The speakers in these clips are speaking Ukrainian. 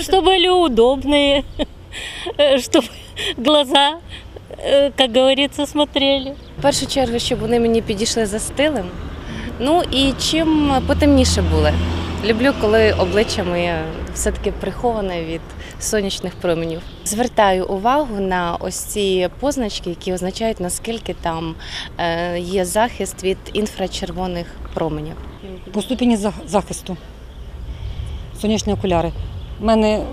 Чтобы были удобные, чтобы глаза, э, как говорится, смотрели. В першу чергу, щоб вони мені підійшли за стилем. Ну і чим потемніше були. Люблю, коли обличчя моє все-таки приховане від сонячних променів. Звертаю увагу на ось ці позначки, які означають, наскільки там е, є захист від інфрачервоних променів. по ступені зах- захисту. Сонячні окуляри. У мене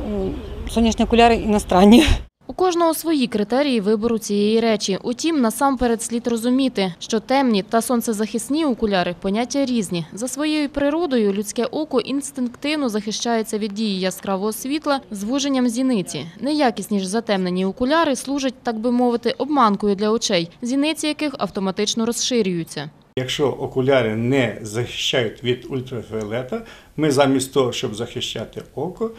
сонячні окуляри іностранні. У кожного свої критерії вибору цієї речі. Утім, насамперед слід розуміти, що темні та сонцезахисні окуляри поняття різні. За своєю природою людське око інстинктивно захищається від дії яскравого світла звуженням зіниці. Неякісні ж затемнені окуляри служать, так би мовити, обманкою для очей, зіниці яких автоматично розширюються. Якщо окуляри не захищають від ультрафіолета, ми замість того, щоб захищати око,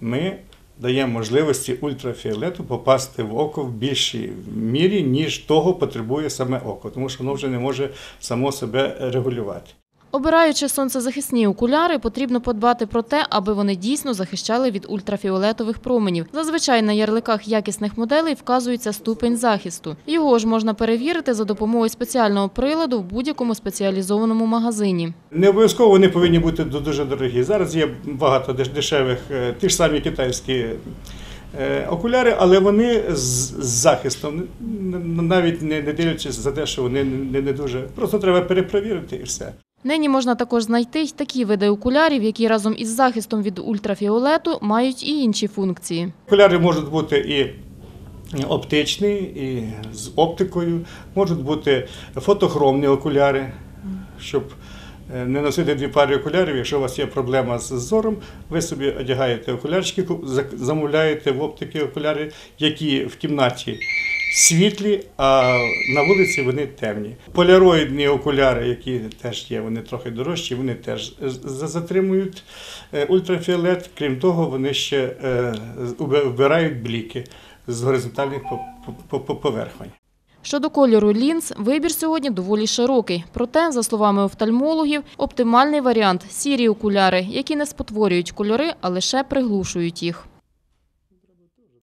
ми даємо можливості ультрафіолету попасти в око в більшій мірі, ніж того потребує саме око, тому що воно вже не може само себе регулювати. Обираючи сонцезахисні окуляри, потрібно подбати про те, аби вони дійсно захищали від ультрафіолетових променів. Зазвичай на ярликах якісних моделей вказується ступень захисту. Його ж можна перевірити за допомогою спеціального приладу в будь-якому спеціалізованому магазині. Не обов'язково вони повинні бути ду- дуже дорогі. Зараз є багато дешевих, е, ті ж самі китайські е, окуляри, але вони з захистом, навіть не дивлячись за те, що вони не дуже. Просто треба перепровірити і все. Нині можна також знайти й такі види окулярів, які разом із захистом від ультрафіолету мають і інші функції. Окуляри можуть бути і оптичні, і з оптикою, можуть бути фотохромні окуляри, щоб е, не носити дві пари окулярів. Якщо у вас є проблема з зором, ви собі одягаєте окулярчики, замовляєте в оптики окуляри, які в кімнаті світлі, а на вулиці вони темні. Поляроїдні окуляри, які теж є, вони трохи дорожчі, вони теж затримують е, ультрафіолет. Крім того, вони ще е, вбирають бліки з горизонтальних по- по- по- поверхонь. Щодо кольору лінз, вибір сьогодні доволі широкий. Проте, за словами офтальмологів, оптимальний варіант – сірі окуляри, які не спотворюють кольори, а лише приглушують їх.